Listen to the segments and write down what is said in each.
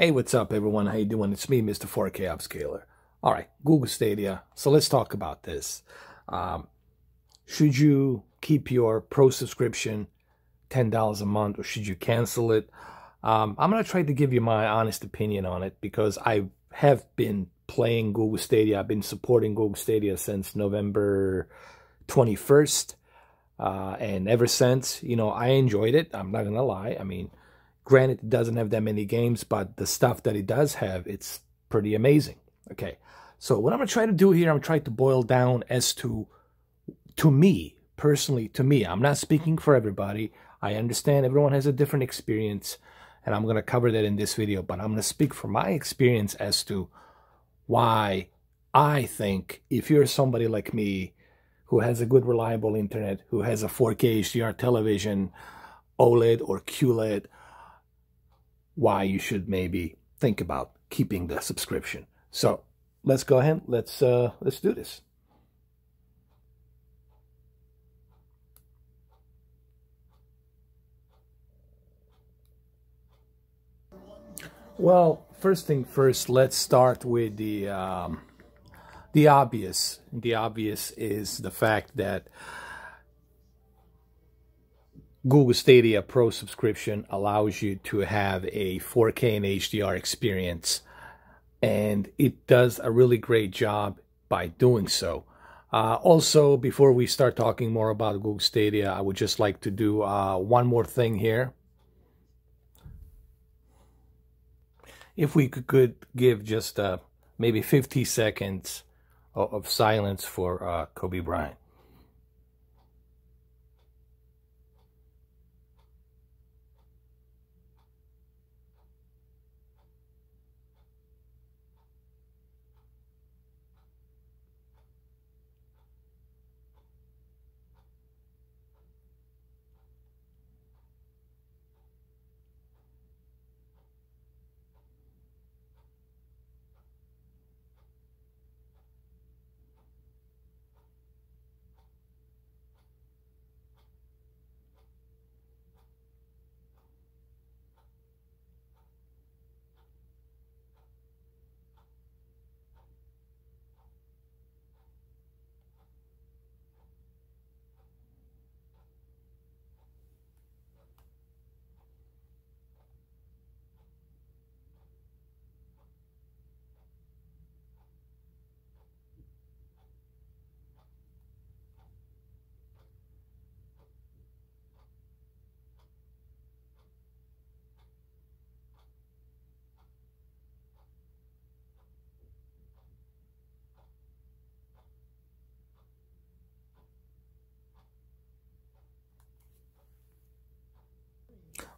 Hey, what's up, everyone? How you doing? It's me, Mr. 4K Upscaler. All right, Google Stadia. So let's talk about this. Um, should you keep your pro subscription $10 a month or should you cancel it? Um, I'm going to try to give you my honest opinion on it because I have been playing Google Stadia. I've been supporting Google Stadia since November 21st. Uh, and ever since, you know, I enjoyed it. I'm not going to lie. I mean, Granted, it doesn't have that many games, but the stuff that it does have, it's pretty amazing. Okay, so what I'm to try to do here, I'm trying to boil down as to, to me, personally, to me. I'm not speaking for everybody. I understand everyone has a different experience, and I'm to cover that in this video, but I'm to speak from my experience as to why I think if you're somebody like me who has a good reliable internet, who has a 4K HDR television, OLED or QLED, why you should maybe think about keeping the subscription. So let's go ahead. Let's uh, let's do this. Well, first thing first, let's start with the um, the obvious. The obvious is the fact that Google Stadia Pro subscription allows you to have a 4K and HDR experience, and it does a really great job by doing so. Uh, also, before we start talking more about Google Stadia, I would just like to do uh, one more thing here. If we could give just uh, maybe 50 seconds of silence for uh, Kobe Bryant.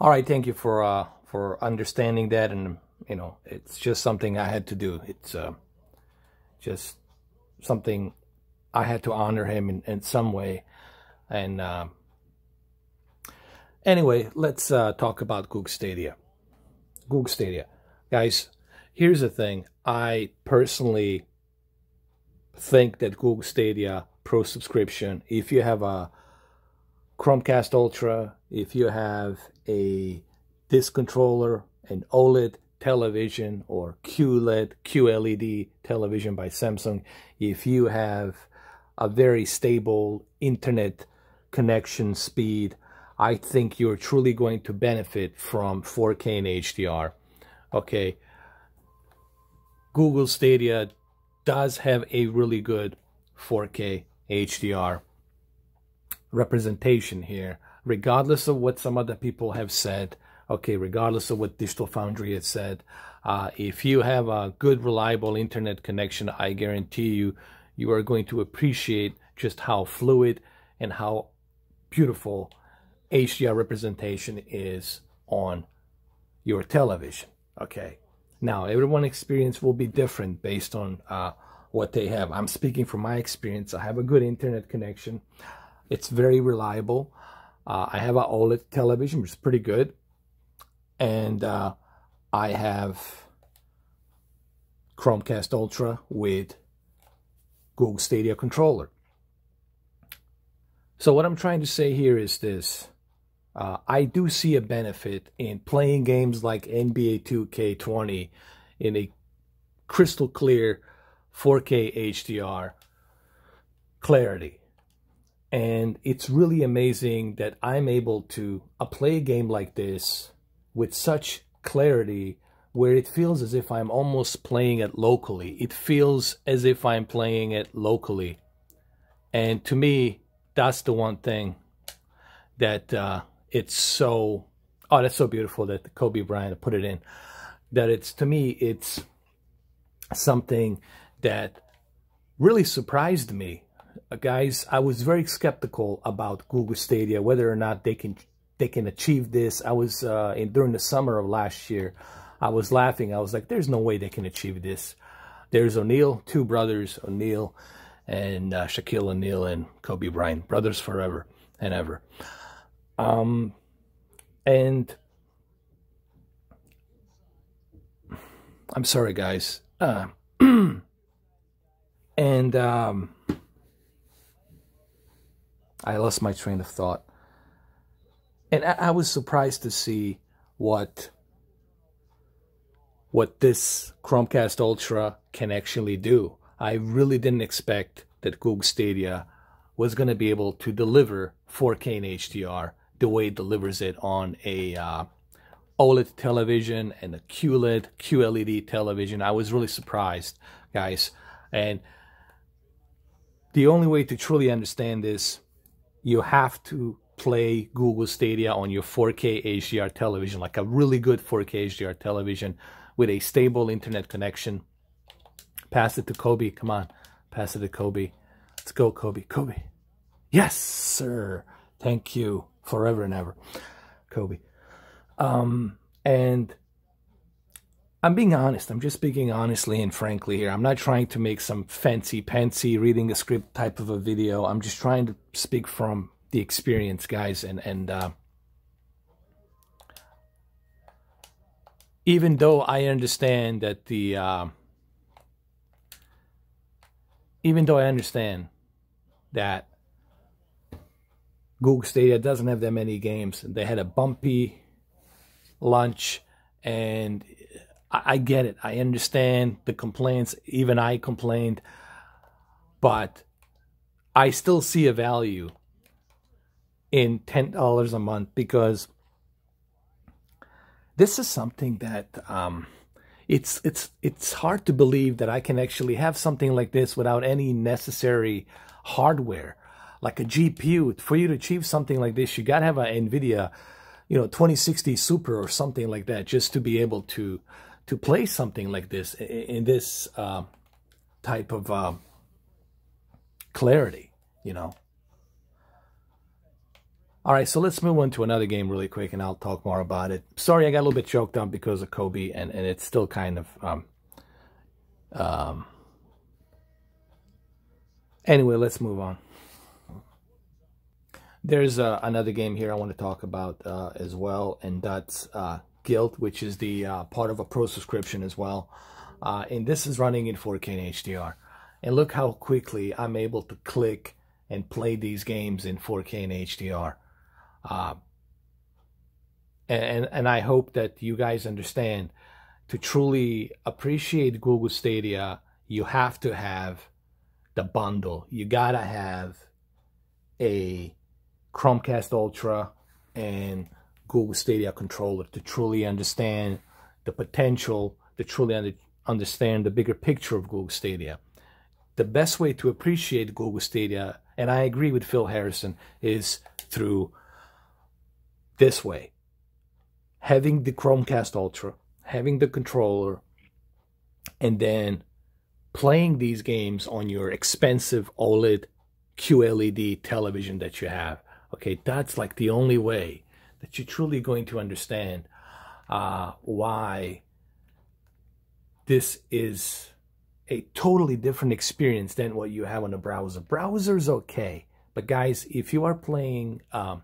All right, thank you for uh, for understanding that, and you know, it's just something I had to do. It's uh, just something I had to honor him in, in some way. And uh, anyway, let's uh, talk about Google Stadia. Google Stadia, guys. Here's the thing. I personally think that Google Stadia Pro subscription, if you have a Chromecast Ultra, if you have a disc controller, an OLED television or QLED, QLED television by Samsung, if you have a very stable internet connection speed, I think you're truly going to benefit from 4K and HDR. Okay. Google Stadia does have a really good 4K HDR representation here, regardless of what some other people have said, okay, regardless of what Digital Foundry has said, uh, if you have a good, reliable internet connection, I guarantee you, you are going to appreciate just how fluid and how beautiful HDR representation is on your television, okay? Now, everyone's experience will be different based on uh, what they have. I'm speaking from my experience. I have a good internet connection. It's very reliable. Uh, I have an OLED television, which is pretty good. And uh, I have Chromecast Ultra with Google Stadia controller. So what I'm trying to say here is this. uh, I do see a benefit in playing games like NBA 2K20 in a crystal clear 4K HDR clarity. And it's really amazing that I'm able to uh, play a game like this with such clarity where it feels as if I'm almost playing it locally. It feels as if I'm playing it locally. And to me, that's the one thing that uh, it's so, oh, that's so beautiful that Kobe Bryant put it in. That it's, to me, it's something that really surprised me. Uh, guys, I was very skeptical about Google Stadia, whether or not they can they can achieve this. I was uh, in during the summer of last year. I was laughing. I was like, "There's no way they can achieve this." There's O'Neal, two brothers, O'Neal and uh, Shaquille O'Neal and Kobe Bryant, brothers forever and ever. Um, and I'm sorry, guys. Uh, and um, I lost my train of thought. And I, I was surprised to see what what this Chromecast Ultra can actually do. I really didn't expect that Google Stadia was going to be able to deliver 4K and HDR the way it delivers it on a uh, OLED television and a QLED, QLED television. I was really surprised, guys. And the only way to truly understand this, you have to play Google Stadia on your 4K HDR television, like a really good 4K HDR television with a stable internet connection. Pass it to Kobe. Come on. Pass it to Kobe. Let's go, Kobe. Kobe. Yes, sir. Thank you forever and ever, Kobe. Um, and I'm being honest. I'm just speaking honestly and frankly here. I'm not trying to make some fancy pantsy reading a script type of a video. I'm just trying to speak from the experience, guys. And and uh, even though I understand that the uh, even though I understand that Google Stadia doesn't have that many games. They had a bumpy launch, and I, I get it. I understand the complaints. Even I complained, but I still see a value in ten dollars a month because this is something that um, it's it's it's hard to believe that I can actually have something like this without any necessary hardware like a GPU. For you to achieve something like this, you got to have an NVIDIA, you know, 2060 Super or something like that, just to be able to to play something like this in this uh, type of uh, clarity, you know. All right, so let's move on to another game really quick, and I'll talk more about it. Sorry, I got a little bit choked up because of Kobe, and, and it's still kind of... Um, um, anyway, let's move on. There's uh, another game here I want to talk about uh, as well, and that's uh, Gylt, which is the uh, part of a pro subscription as well. Uh, and this is running in 4K and HDR. And look how quickly I'm able to click and play these games in 4K and HDR. Uh, and, and I hope that you guys understand to truly appreciate Google Stadia, you have to have the bundle. You gotta have a Chromecast Ultra and Google Stadia controller to truly understand the potential, to truly under, understand the bigger picture of Google Stadia. The best way to appreciate Google Stadia, and I agree with Phil Harrison, is through this way. Having the Chromecast Ultra, having the controller, and then playing these games on your expensive OLED QLED television that you have. Okay, that's like the only way that you're truly going to understand uh, why this is a totally different experience than what you have on a browser. Browser's okay, but guys, if you are playing, um,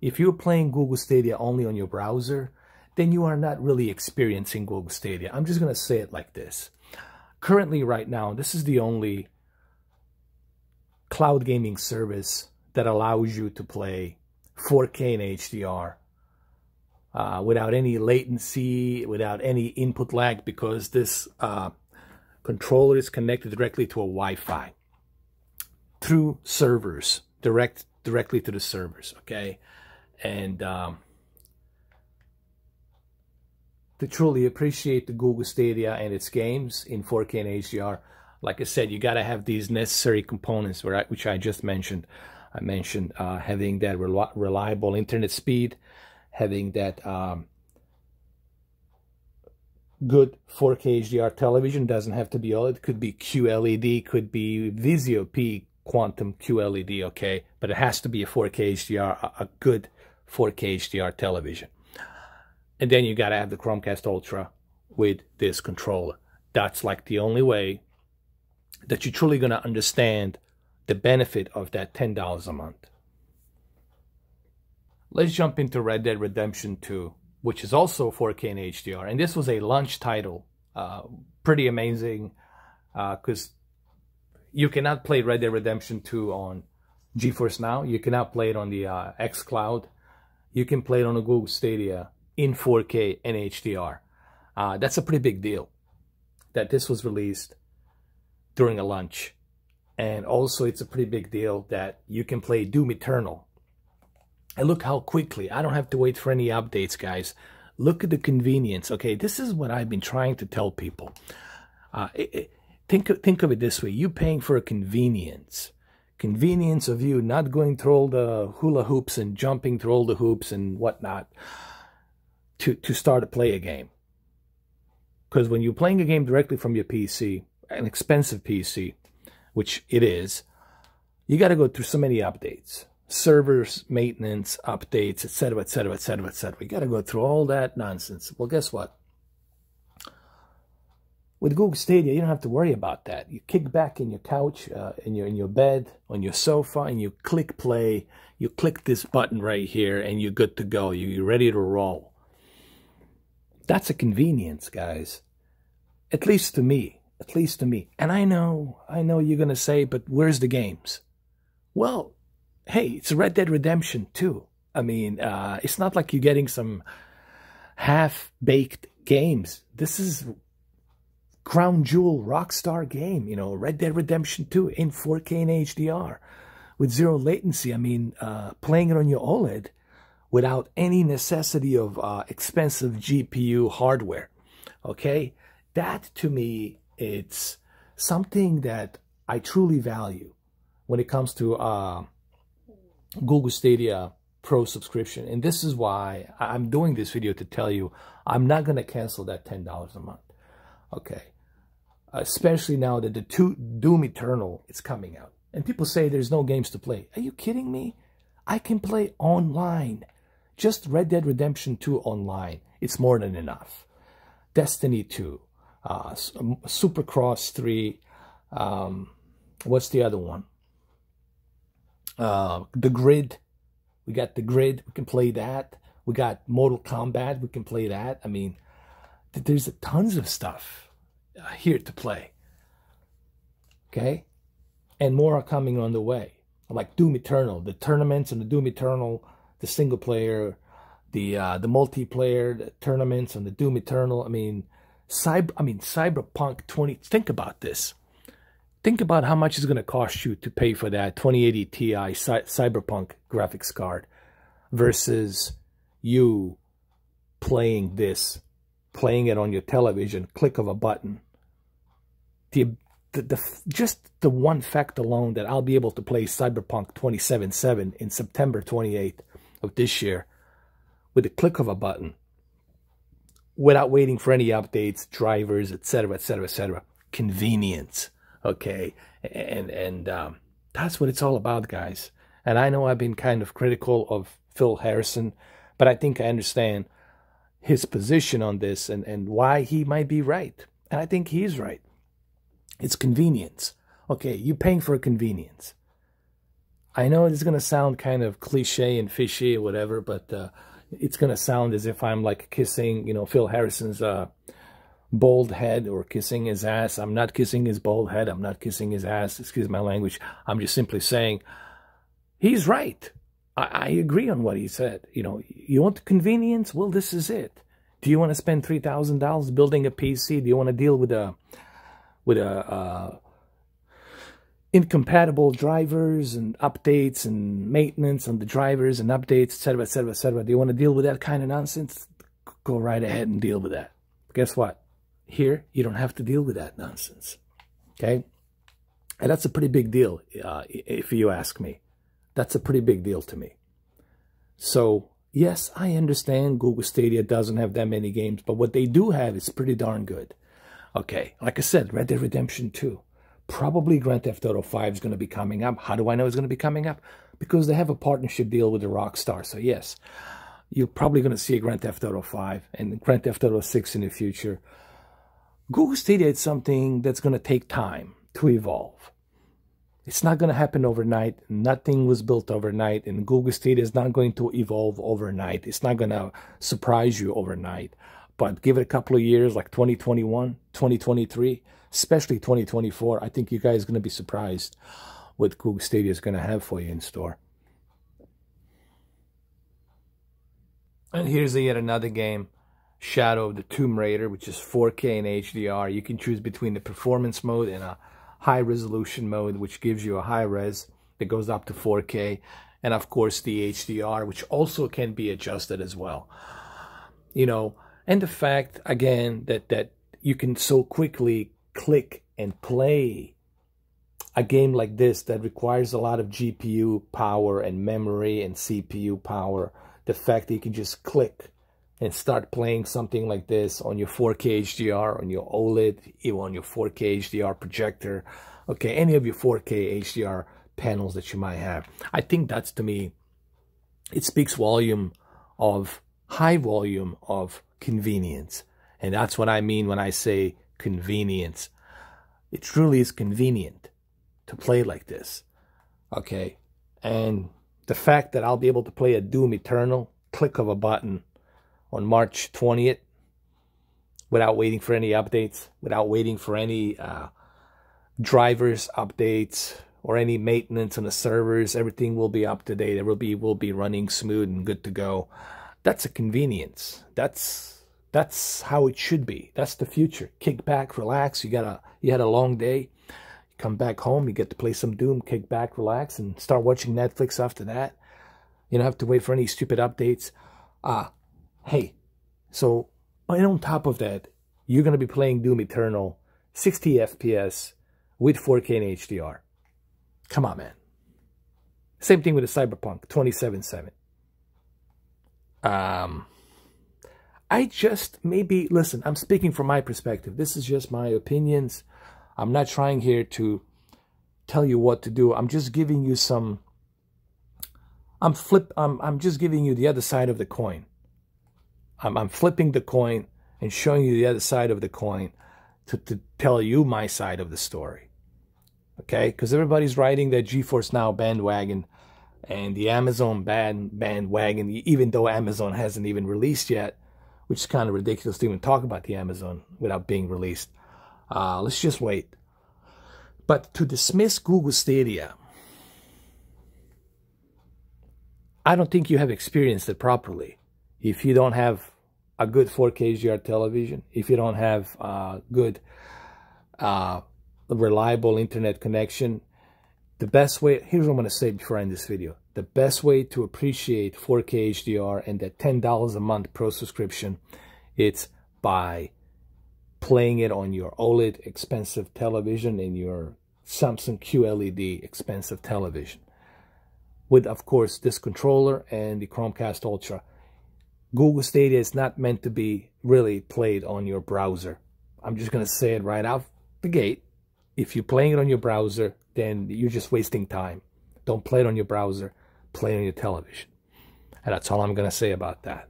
if you're playing Google Stadia only on your browser, then you are not really experiencing Google Stadia. I'm just to say it like this. Currently, right now, this is the only cloud gaming service that allows you to play 4K and HDR uh, without any latency, without any input lag, because this uh, controller is connected directly to a Wi-Fi through servers, direct directly to the servers. Okay, and um, to truly appreciate the Google Stadia and its games in 4K and HDR, like I said, you got to have these necessary components, which I just mentioned. I mentioned uh, having that reliable internet speed, having that um, good 4K HDR television. Doesn't have to be OLED. Could be QLED. Could be Vizio P Quantum QLED. Okay, but it has to be a 4K HDR, a, a good 4K HDR television. And then you got to have the Chromecast Ultra with this controller. That's like the only way that you're truly going to understand the benefit of that $10 a month. Let's jump into Red Dead Redemption 2, which is also 4K and HDR. And this was a launch title. Uh, pretty amazing because uh, you cannot play Red Dead Redemption 2 on GeForce Now. You cannot play it on the uh, xCloud. You can play it on Google Stadia in 4K and HDR. Uh, that's a pretty big deal that this was released during a lunch. And also, it's a pretty big deal that you can play Doom Eternal. And look how quickly, I don't have to wait for any updates, guys. Look at the convenience. Okay, this is what I've been trying to tell people. Uh, it, it, think, think of it this way. You paying for a convenience. Convenience of you not going through all the hula hoops and jumping through all the hoops and whatnot to, to start to play a game. Because when you're playing a game directly from your PC, an expensive PC, which it is, you got to go through so many updates, servers, maintenance, updates, etc., etc., etc., etc. You got to go through all that nonsense. Well, guess what? With Google Stadia, you don't have to worry about that. You kick back in your couch, uh, in your in your bed, on your sofa, and you click play. You click this button right here, and you're good to go. You're ready to roll. That's a convenience, guys. At least to me. At least to me. And I know, I know you're going to say, but where's the games? Well, hey, it's Red Dead Redemption 2. I mean, uh, it's not like you're getting some half-baked games. This is crown jewel rockstar game, you know, Red Dead Redemption 2 in 4K and HDR with zero latency. I mean, uh, playing it on your OLED without any necessity of uh, expensive GPU hardware. Okay, that to me, it's something that I truly value when it comes to uh, Google Stadia Pro subscription. And this is why I'm doing this video to tell you I'm not going to cancel that $10 a month. Okay. Especially now that the two, Doom Eternal is coming out. And people say there's no games to play. Are you kidding me? I can play online. Just Red Dead Redemption 2 online. It's more than enough. Destiny 2. Uh, um, Supercross 3. Um, what's the other one? Uh, the Grid. We got the Grid. We can play that. We got Mortal Kombat. We can play that. I mean, there's tons of stuff uh, here to play. Okay? And more are coming on the way. Like Doom Eternal. The tournaments and the Doom Eternal the single player, the uh, the multiplayer the tournaments, and the Doom Eternal. I mean, cyber. I mean, Cyberpunk 20. Think about this. Think about how much it's going to cost you to pay for that 2080 Ti Cyberpunk graphics card versus you playing this, playing it on your television, click of a button. The, the, the just the one fact alone that I'll be able to play Cyberpunk 2077 in September 28th of this year with the click of a button without waiting for any updates, drivers, etc., etc., etc. Convenience, okay? And and um, that's what it's all about, guys. And I know I've been kind of critical of Phil Harrison, but I think I understand his position on this and, and why he might be right. And I think he's right. It's convenience. Okay, you're paying for a convenience. I know it's going to sound kind of cliche and fishy or whatever, but uh, it's going to sound as if I'm like kissing, you know, Phil Harrison's uh, bald head or kissing his ass. I'm not kissing his bald head. I'm not kissing his ass. Excuse my language. I'm just simply saying he's right. I, I agree on what he said. You know, you want convenience? Well, this is it. Do you want to spend three thousand dollars building a PC? Do you want to deal with a with a uh, incompatible drivers and updates and maintenance on the drivers and updates, etc., etc., etc.? Do you want to deal with that kind of nonsense? Go right ahead and deal with that. Guess what? Here, you don't have to deal with that nonsense. Okay, and that's a pretty big deal, uh, if you ask me. That's a pretty big deal to me. So, yes, I understand Google Stadia doesn't have that many games, but what they do have is pretty darn good. Okay, like I said, Red Dead Redemption 2. Probably Grand Theft Auto 5 is going to be coming up. How do I know it's going to be coming up? Because they have a partnership deal with the Rockstar. So, yes, you're probably going to see a Grand Theft Auto 5 and Grand Theft Auto 6 in the future. Google Stadia is something that's going to take time to evolve. It's not going to happen overnight. Nothing was built overnight, and Google Stadia is not going to evolve overnight. It's not going to surprise you overnight. But give it a couple of years, like 2021, 2023, especially 2024, I think you guys are going to be surprised what Google Stadia is going to have for you in store. And here's yet another game, Shadow of the Tomb Raider, which is 4K and HDR. You can choose between the performance mode and a high resolution mode, which gives you a high res that goes up to 4K, and of course the HDR, which also can be adjusted as well. You know, and the fact again that that you can so quickly click and play a game like this that requires a lot of GPU power and memory and CPU power. The fact that you can just click and start playing something like this on your 4K HDR, on your OLED, even on your 4K HDR projector, okay, any of your 4K HDR panels that you might have. I think that's to me, it speaks volume of high volume of convenience. And that's what I mean when I say convenience. It truly is convenient to play like this. Okay. And the fact that I'll be able to play a Doom Eternal, click of a button, on March 20th without waiting for any updates, without waiting for any uh, drivers updates or any maintenance on the servers. Everything will be up to date. It will be will be running smooth and good to go. That's a convenience. That's that's how it should be. That's the future. Kick back, relax. You got a you had a long day. You come back home, you get to play some Doom, kick back, relax, and start watching Netflix after that. You don't have to wait for any stupid updates. Ah, Hey, so and on top of that, you're going to be playing Doom Eternal 60 FPS with 4K and HDR. Come on, man. Same thing with the Cyberpunk 2077. Um, I just maybe, listen, I'm speaking from my perspective. This is just my opinions. I'm not trying here to tell you what to do. I'm just giving you some, I'm flip, I'm, I'm just giving you the other side of the coin. I'm, I'm flipping the coin and showing you the other side of the coin to, to tell you my side of the story. Okay? Because everybody's riding that GeForce Now bandwagon and the Amazon band bandwagon, even though Amazon hasn't even released yet, which is kind of ridiculous to even talk about the Amazon without being released. Uh, let's just wait. But to dismiss Google Stadia, I don't think you have experienced it properly. If you don't have a good 4K HDR television, if you don't have a good, uh, reliable internet connection, the best way, here's what I'm going to say before I end this video. The best way to appreciate 4K HDR and that $10 a month pro subscription, it's by playing it on your OLED expensive television and your Samsung QLED expensive television. With, of course, this controller and the Chromecast Ultra. Google Stadia is not meant to be really played on your browser. I'm just going to say it right out the gate. If you're playing it on your browser, then you're just wasting time. Don't play it on your browser. Play on your television. And that's all I'm going to say about that.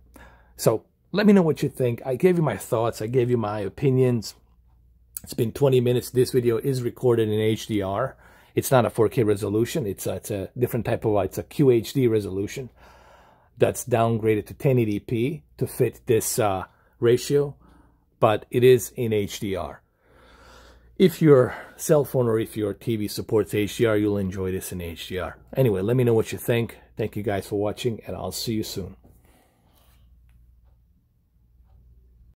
So let me know what you think. I gave you my thoughts. I gave you my opinions. It's been 20 minutes. This video is recorded in HDR. It's not a 4K resolution. It's a, it's a different type of, it's a QHD resolution that's downgraded to 1080p to fit this uh, ratio, but it is in HDR. If your cell phone or if your TV supports HDR, you'll enjoy this in HDR. Anyway, let me know what you think. Thank you guys for watching, and I'll see you soon.